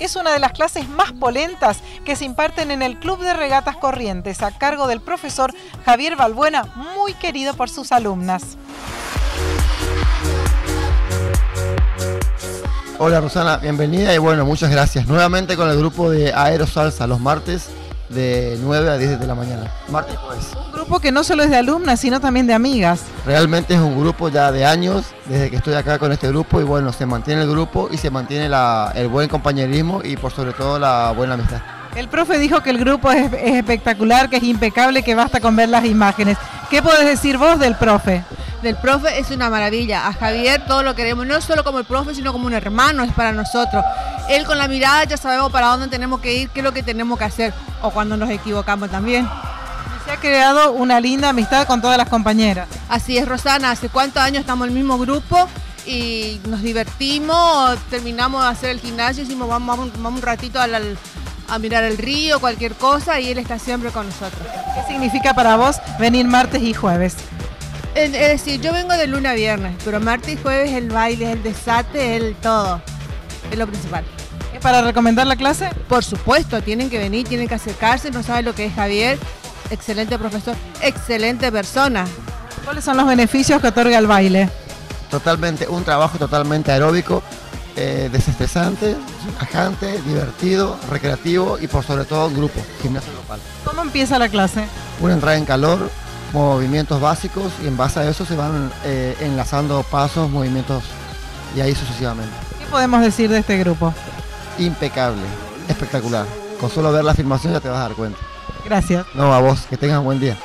es una de las clases más polentas que se imparten en el Club de Regatas Corrientes a cargo del profesor Javier Balbuena, muy querido por sus alumnas. Hola Rosana, bienvenida y bueno, muchas gracias. Nuevamente con el grupo de Aero Salsa los martes de 9 a 10 de la mañana. Martes pues. Un grupo que no solo es de alumnas, sino también de amigas. Realmente es un grupo ya de años, desde que estoy acá con este grupo y bueno, se mantiene el grupo y se mantiene el buen compañerismo y por sobre todo la buena amistad. El profe dijo que el grupo es, es espectacular, que es impecable, que basta con ver las imágenes. ¿Qué puedes decir vos del profe? del profe es una maravilla. A Javier todo lo queremos, no solo como el profe, sino como un hermano es para nosotros. Él con la mirada ya sabemos para dónde tenemos que ir, qué es lo que tenemos que hacer, o cuando nos equivocamos también. Se ha creado una linda amistad con todas las compañeras. Así es, Rosana, hace cuántos años estamos en el mismo grupo y nos divertimos, terminamos de hacer el gimnasio, decimos vamos, vamos, un ratito a mirar el río, cualquier cosa, y él está siempre con nosotros. ¿Qué significa para vos venir martes y jueves? Es decir, yo vengo de lunes a viernes, pero martes y jueves el baile, el desate, el todo. Es lo principal. ¿Es para recomendar la clase? Por supuesto, tienen que venir, tienen que acercarse, no saben lo que es Javier. Excelente profesor, excelente persona. ¿Cuáles son los beneficios que otorga el baile? Totalmente, un trabajo totalmente aeróbico, eh, desestresante, relajante, divertido, recreativo y por sobre todo grupo, gimnasio local. ¿Cómo empieza la clase? Una entrada en calor, movimientos básicos y en base a eso se van eh, enlazando pasos, movimientos y ahí sucesivamente. ¿Qué podemos decir de este grupo? Impecable, espectacular. Con solo ver la filmación ya te vas a dar cuenta. Gracias. No, a vos, que tengas un buen día.